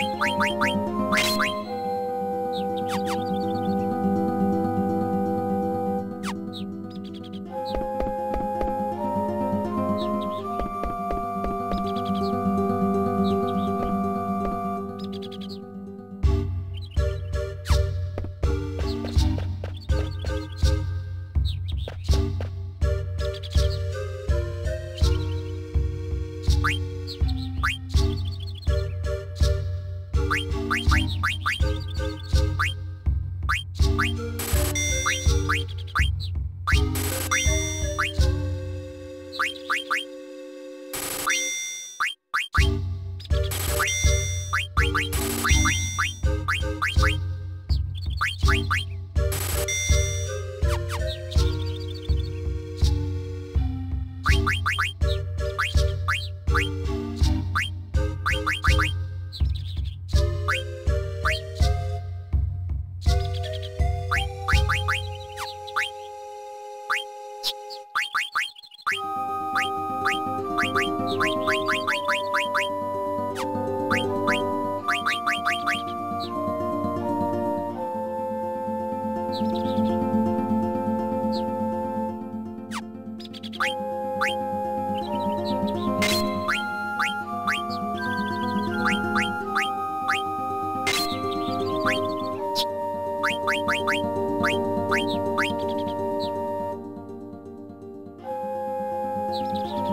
Thank you.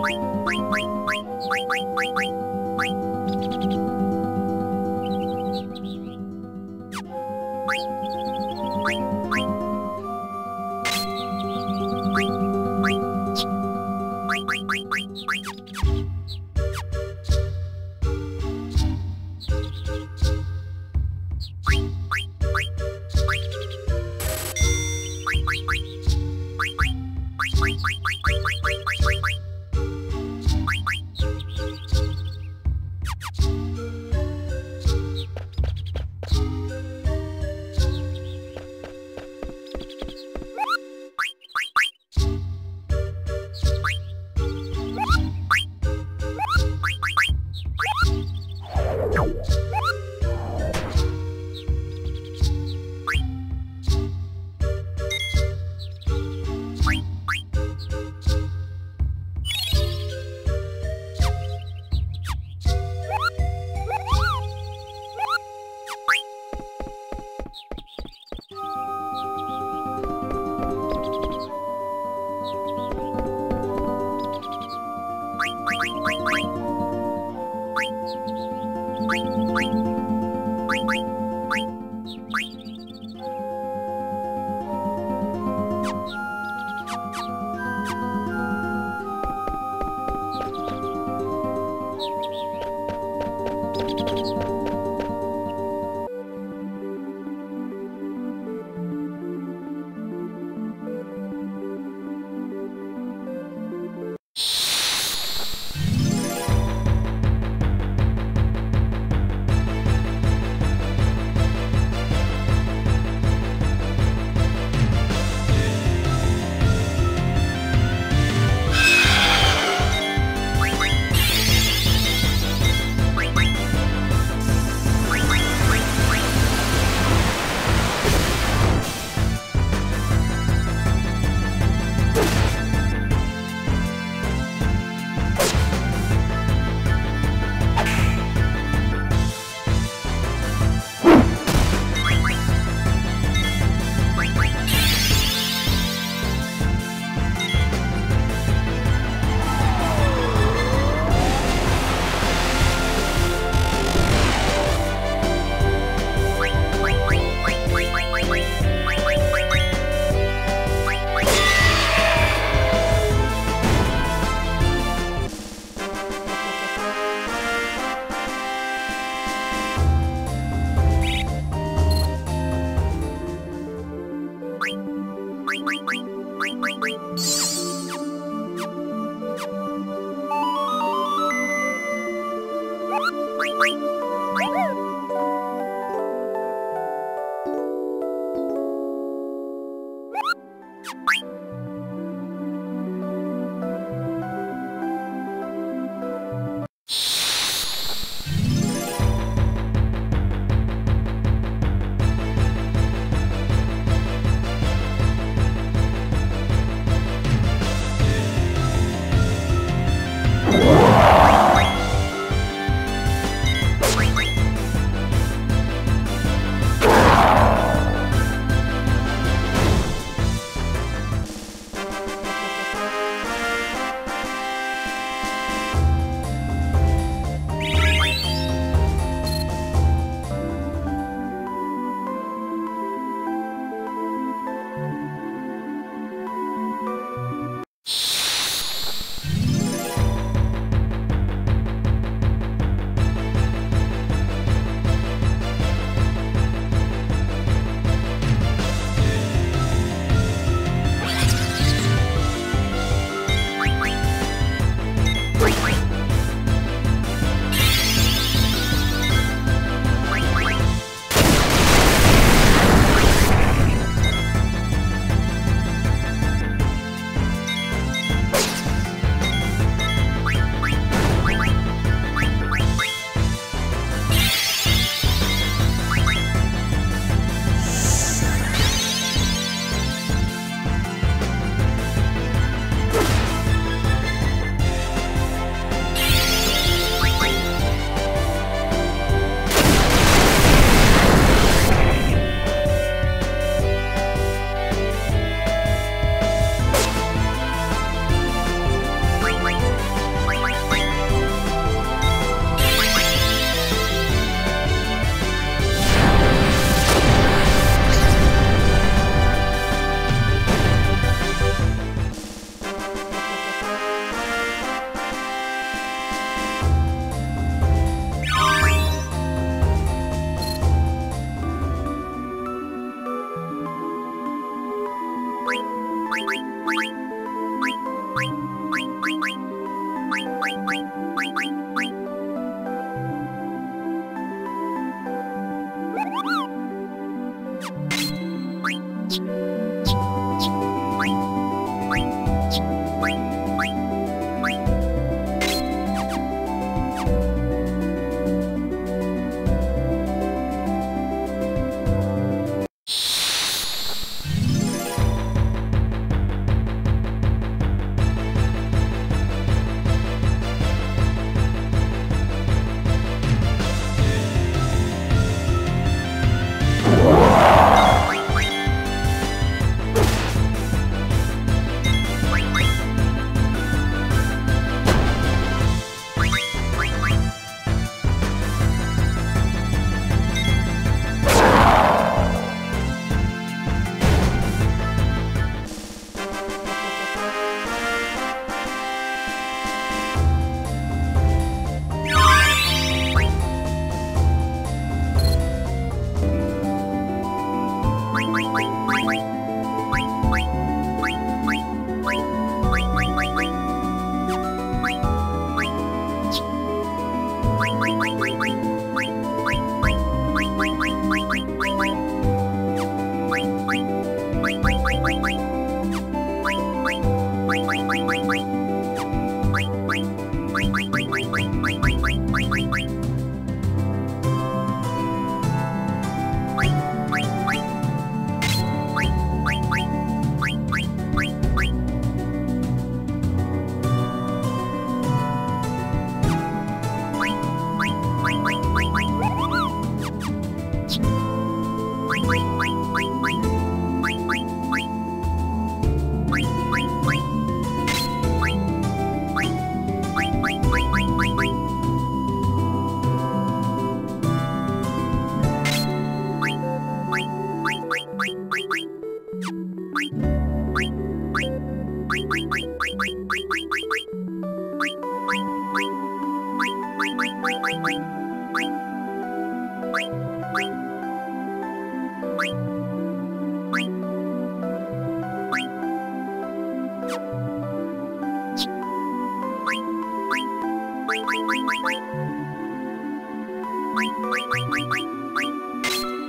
Thank you.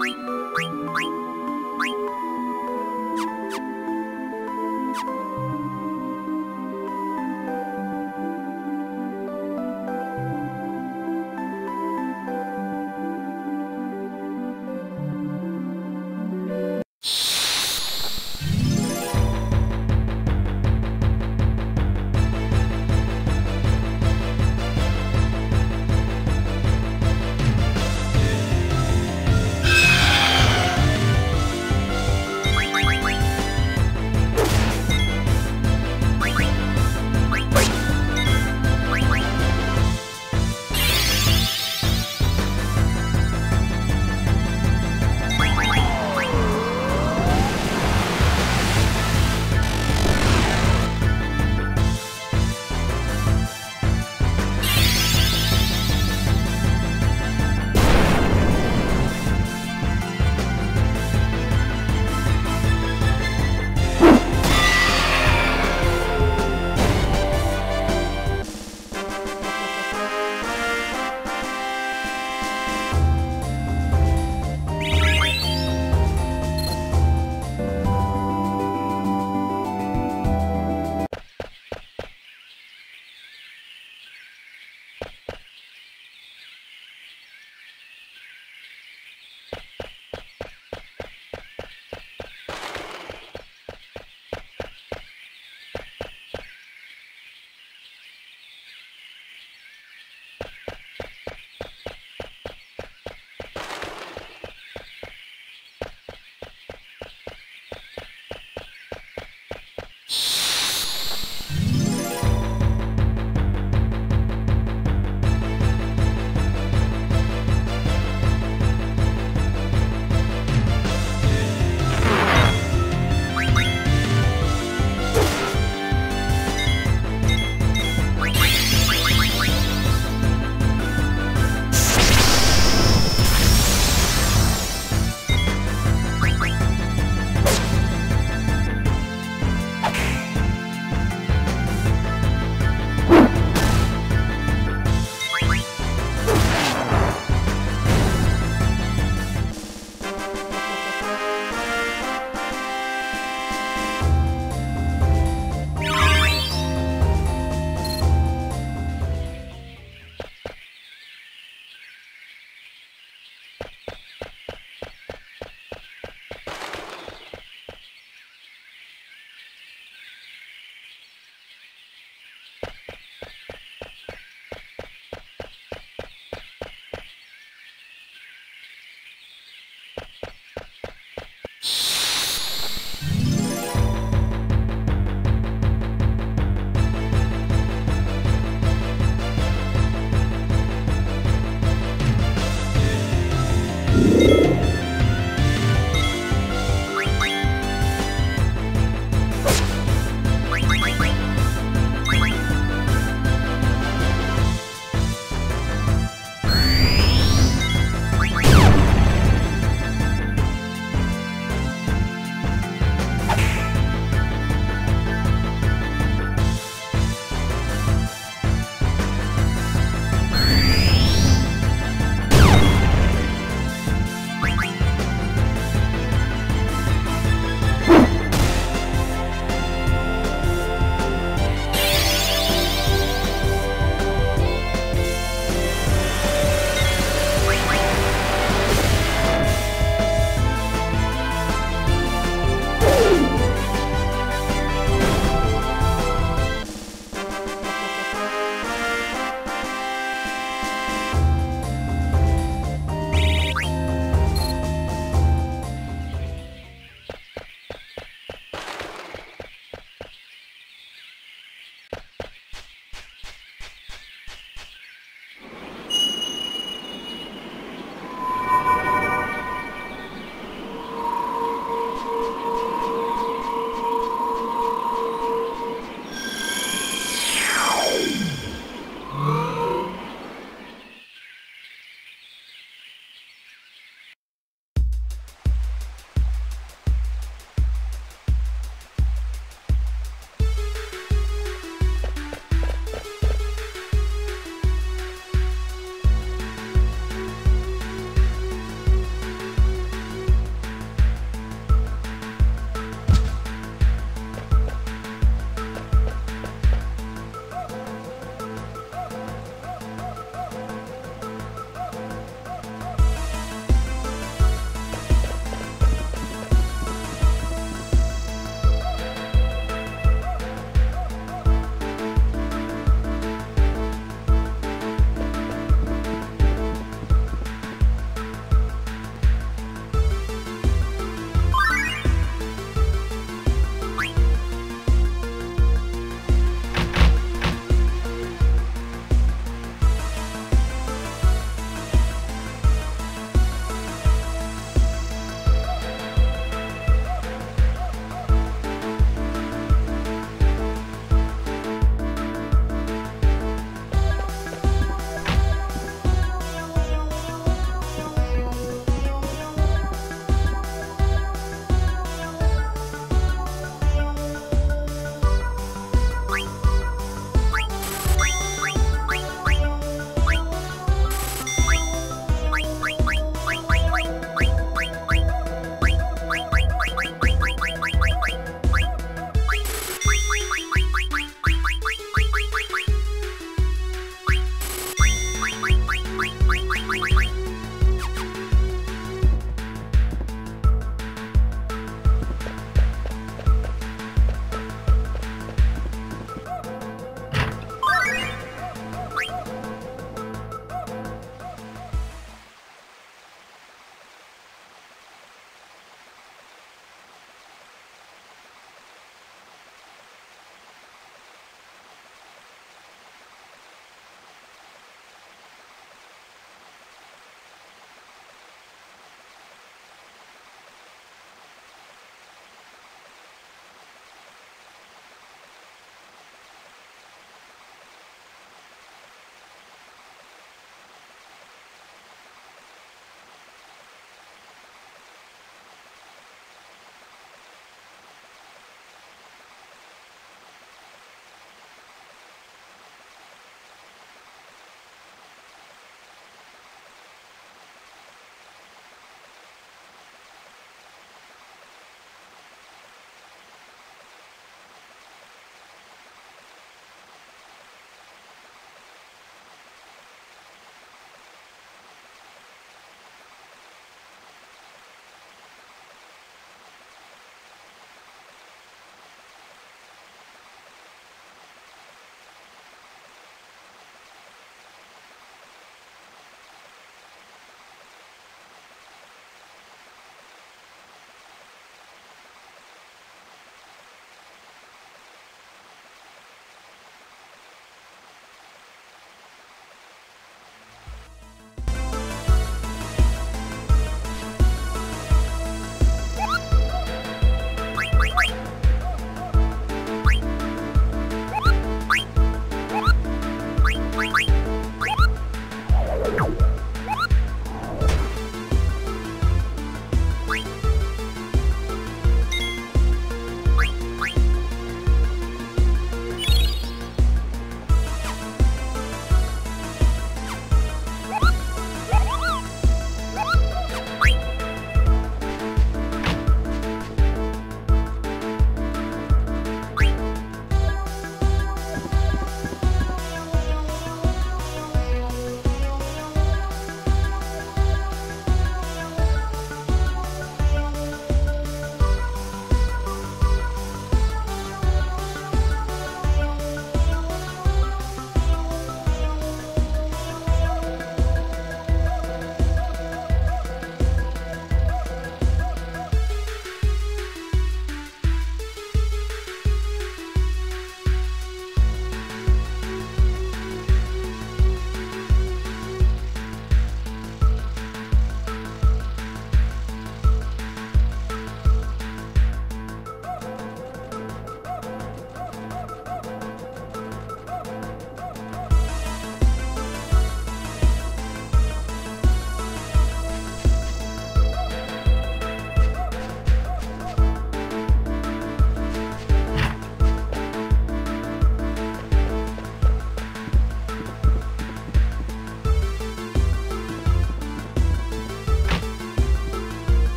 Quink, quink.